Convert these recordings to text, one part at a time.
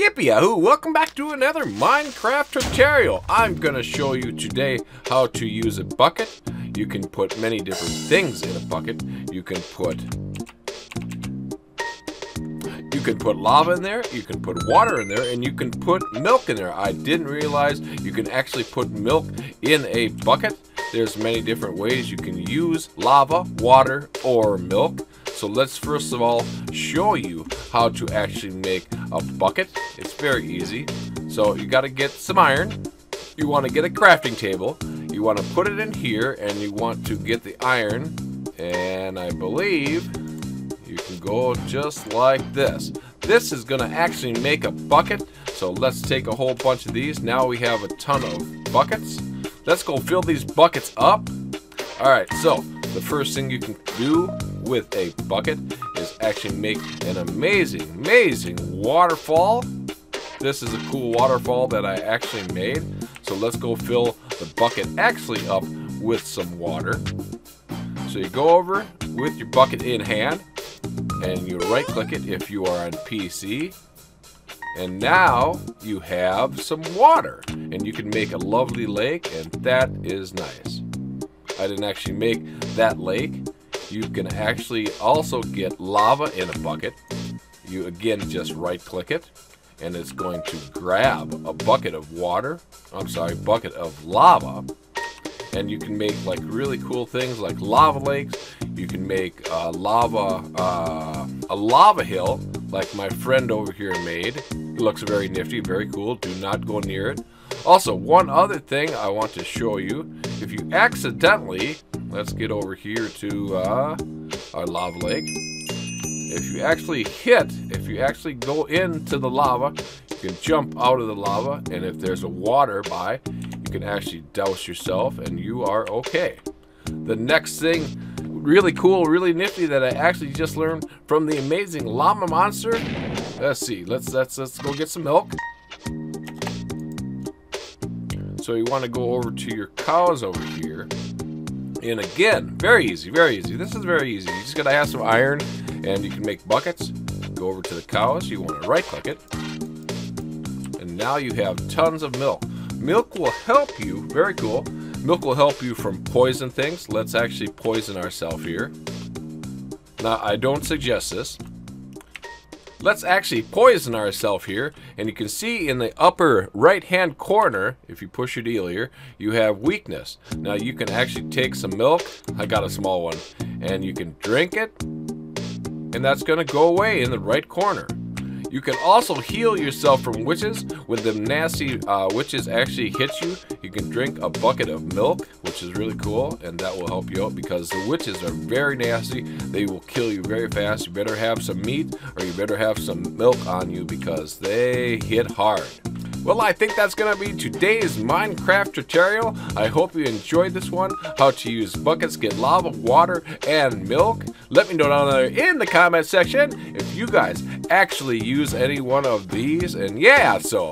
Yippee yahoo! Welcome back to another Minecraft tutorial. I'm gonna show you today how to use a bucket. You can put many different things in a bucket. You can put you can put lava in there, you can put water in there, and you can put milk in there. I didn't realize you can actually put milk in a bucket. There's many different ways you can use lava, water, or milk. So let's first of all show you how to actually make a bucket. It's very easy. So you got to get some iron. You want to get a crafting table. You want to put it in here and you want to get the iron. And I believe you can go just like this. This is going to actually make a bucket. So let's take a whole bunch of these. Now we have a ton of buckets. Let's go fill these buckets up. All right, so the first thing you can do with a bucket actually make an amazing, amazing waterfall. This is a cool waterfall that I actually made. So let's go fill the bucket actually up with some water. So you go over with your bucket in hand and you right click it if you are on PC. And now you have some water and you can make a lovely lake and that is nice. I didn't actually make that lake. You can actually also get lava in a bucket. You again just right click it and it's going to grab a bucket of water. I'm sorry, bucket of lava. And you can make like really cool things like lava lakes. You can make uh, lava, uh, a lava hill like my friend over here made. It looks very nifty, very cool. Do not go near it. Also, one other thing I want to show you. If you accidentally, let's get over here to uh, our lava lake. If you actually hit, if you actually go into the lava, you can jump out of the lava, and if there's a water by, you can actually douse yourself, and you are okay. The next thing, really cool, really nifty that I actually just learned from the amazing llama monster. Let's see, let's let's let's go get some milk. So you want to go over to your cows over here. And again, very easy, very easy. This is very easy. You just gotta have some iron and you can make buckets. Go over to the cows, you want to right click it. And now you have tons of milk. Milk will help you, very cool. Milk will help you from poison things. Let's actually poison ourselves here. Now, I don't suggest this. Let's actually poison ourselves here. And you can see in the upper right hand corner, if you push your deal here, you have weakness. Now you can actually take some milk. I got a small one. And you can drink it. And that's going to go away in the right corner. You can also heal yourself from witches. When the nasty uh, witches actually hit you, you can drink a bucket of milk, which is really cool, and that will help you out because the witches are very nasty. They will kill you very fast. You better have some meat or you better have some milk on you because they hit hard. Well, I think that's going to be today's Minecraft tutorial. I hope you enjoyed this one, how to use buckets, get lava, water, and milk. Let me know down there in the comment section if you guys actually use any one of these. And yeah, so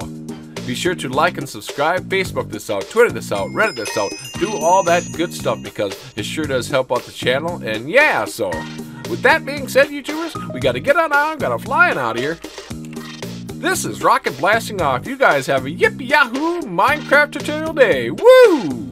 be sure to like and subscribe, Facebook this out, Twitter this out, Reddit this out. Do all that good stuff because it sure does help out the channel. And yeah, so with that being said, YouTubers, we got to get on out, got to fly on out of here. This is Rocket blasting off. You guys have a yippee yahoo Minecraft tutorial day. Woo!